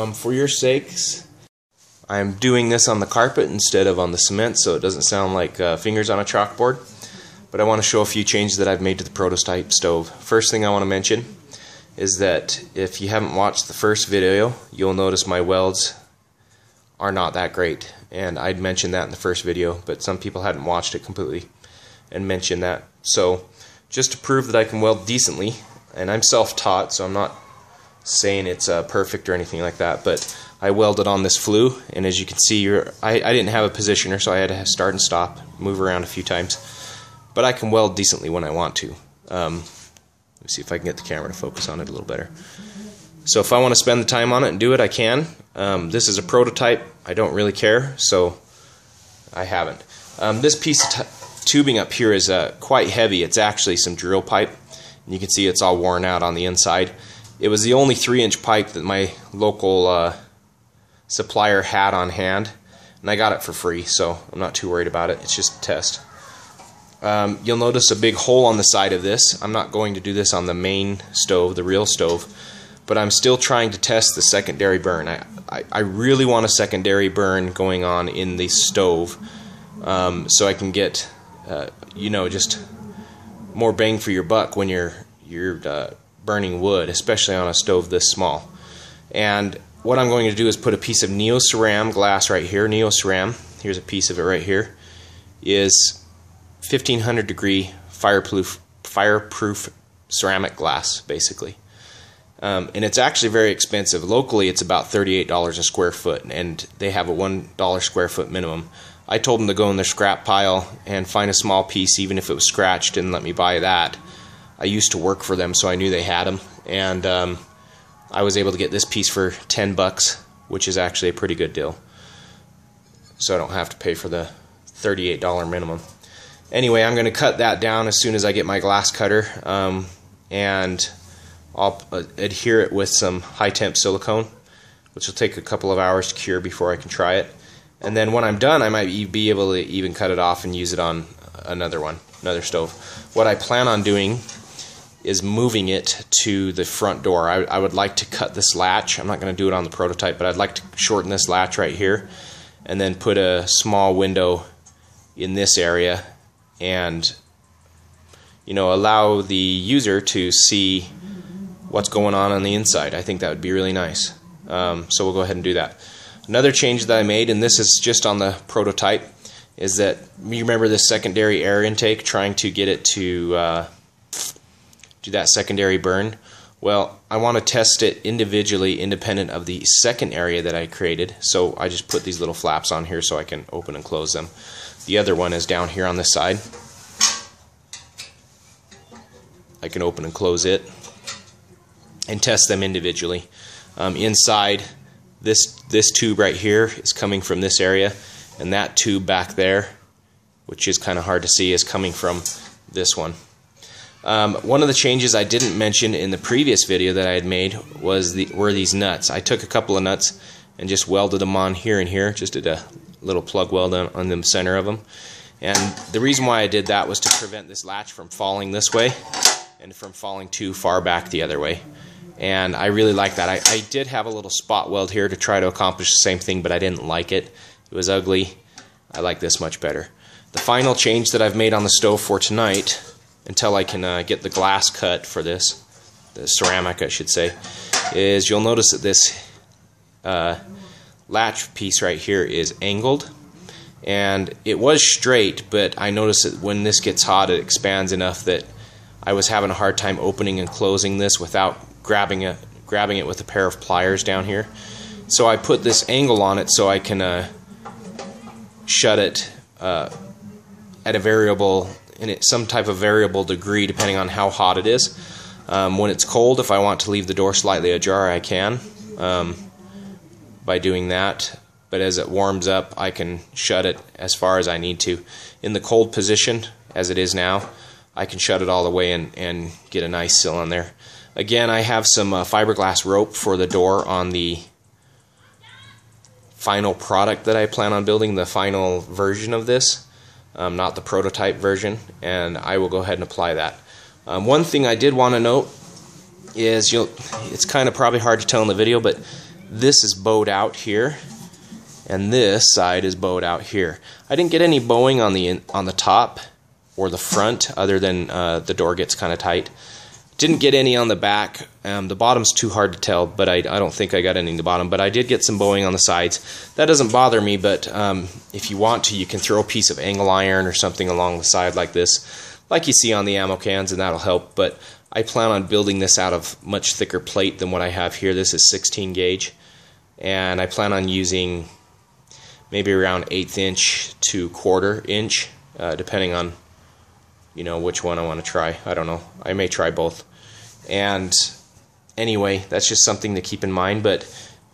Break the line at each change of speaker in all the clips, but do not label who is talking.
Um, for your sakes, I'm doing this on the carpet instead of on the cement so it doesn't sound like uh, fingers on a chalkboard. But I want to show a few changes that I've made to the prototype stove. First thing I want to mention is that if you haven't watched the first video, you'll notice my welds are not that great. And I'd mentioned that in the first video, but some people hadn't watched it completely and mentioned that. So just to prove that I can weld decently, and I'm self-taught, so I'm not saying it's uh, perfect or anything like that, but I welded on this flue, and as you can see, I, I didn't have a positioner, so I had to start and stop, move around a few times. But I can weld decently when I want to. Um, let me see if I can get the camera to focus on it a little better. So if I want to spend the time on it and do it, I can. Um, this is a prototype. I don't really care, so I haven't. Um, this piece of tubing up here is uh, quite heavy. It's actually some drill pipe. And you can see it's all worn out on the inside. It was the only 3-inch pipe that my local uh, supplier had on hand. And I got it for free, so I'm not too worried about it. It's just a test. Um, you'll notice a big hole on the side of this. I'm not going to do this on the main stove, the real stove but I'm still trying to test the secondary burn. I, I, I really want a secondary burn going on in the stove um, so I can get, uh, you know, just more bang for your buck when you're, you're uh, burning wood, especially on a stove this small. And what I'm going to do is put a piece of Neoceram glass right here. Neoceram, here's a piece of it right here, is 1500 degree fireproof, fireproof ceramic glass, basically. Um, and it's actually very expensive. Locally, it's about $38 a square foot, and they have a $1 square foot minimum. I told them to go in their scrap pile and find a small piece, even if it was scratched, and let me buy that. I used to work for them, so I knew they had them, and um, I was able to get this piece for 10 bucks, which is actually a pretty good deal. So I don't have to pay for the $38 minimum. Anyway, I'm going to cut that down as soon as I get my glass cutter, um, and I'll uh, adhere it with some high temp silicone, which will take a couple of hours to cure before I can try it. And then when I'm done, I might be able to even cut it off and use it on another one, another stove. What I plan on doing is moving it to the front door. I, I would like to cut this latch. I'm not going to do it on the prototype, but I'd like to shorten this latch right here and then put a small window in this area and you know allow the user to see what's going on on the inside. I think that would be really nice. Um, so we'll go ahead and do that. Another change that I made, and this is just on the prototype, is that you remember this secondary air intake, trying to get it to uh, do that secondary burn. Well, I want to test it individually, independent of the second area that I created. So I just put these little flaps on here so I can open and close them. The other one is down here on this side. I can open and close it and test them individually. Um, inside, this, this tube right here is coming from this area, and that tube back there, which is kind of hard to see, is coming from this one. Um, one of the changes I didn't mention in the previous video that I had made was the were these nuts. I took a couple of nuts and just welded them on here and here, just did a little plug weld on, on the center of them. And the reason why I did that was to prevent this latch from falling this way and from falling too far back the other way and I really like that. I, I did have a little spot weld here to try to accomplish the same thing, but I didn't like it. It was ugly. I like this much better. The final change that I've made on the stove for tonight, until I can uh, get the glass cut for this, the ceramic I should say, is you'll notice that this uh, latch piece right here is angled. And it was straight, but I noticed that when this gets hot, it expands enough that I was having a hard time opening and closing this without grabbing it grabbing it with a pair of pliers down here. So I put this angle on it so I can uh, shut it uh, at a variable in some type of variable degree depending on how hot it is. Um, when it's cold, if I want to leave the door slightly ajar, I can um, by doing that. But as it warms up, I can shut it as far as I need to. In the cold position, as it is now, I can shut it all the way and, and get a nice seal on there. Again, I have some uh, fiberglass rope for the door on the final product that I plan on building, the final version of this, um, not the prototype version, and I will go ahead and apply that. Um, one thing I did want to note is you'll it's kind of probably hard to tell in the video, but this is bowed out here and this side is bowed out here. I didn't get any bowing on the on the top or the front other than uh, the door gets kind of tight. Didn't get any on the back. Um, the bottom's too hard to tell, but I, I don't think I got any in the bottom. But I did get some bowing on the sides. That doesn't bother me, but um, if you want to, you can throw a piece of angle iron or something along the side like this, like you see on the ammo cans, and that'll help. But I plan on building this out of much thicker plate than what I have here. This is 16 gauge, and I plan on using maybe around eighth inch to quarter inch, uh, depending on you know which one I want to try. I don't know. I may try both. And anyway, that's just something to keep in mind. But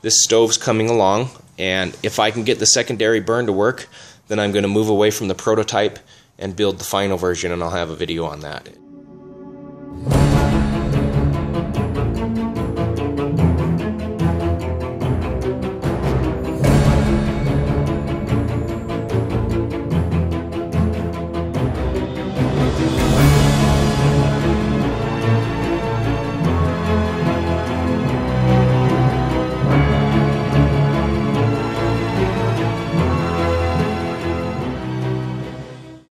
this stove's coming along, and if I can get the secondary burn to work, then I'm going to move away from the prototype and build the final version, and I'll have a video on that.